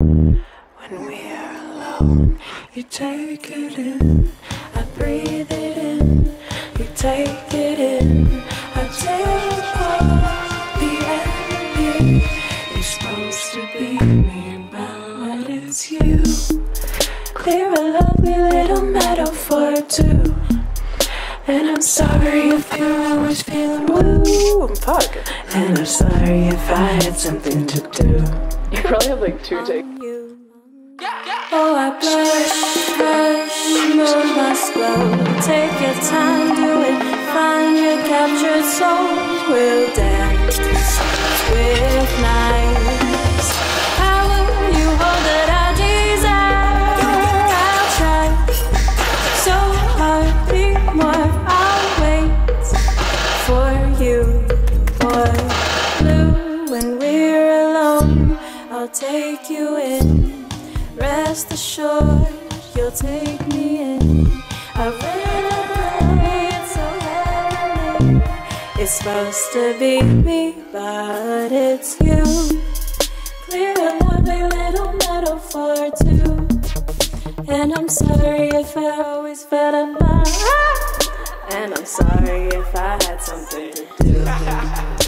When we're alone, you take it in. I breathe it in. You take it in. I take off the enemy. You're supposed to be me, but it's you. Clear a lovely little metaphor too. And I'm sorry if you're always feeling woo. I'm. And I'm sorry if I had something to do. You probably have like two takes. Oh, I blush, blush, move my slow. Take your time, do it. Find your captured soul. We'll dance with nights. Power you hold that I desire. I'll try so hard, be more. I'll wait for you, I'll take you in. Rest assured, you'll take me in. I read it's so heavenly. It's supposed to be me, but it's you. Clear a lovely little metaphor too. And I'm sorry if I always felt alive. And I'm sorry if I had something to do.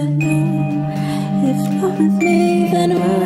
If not with me, then we're.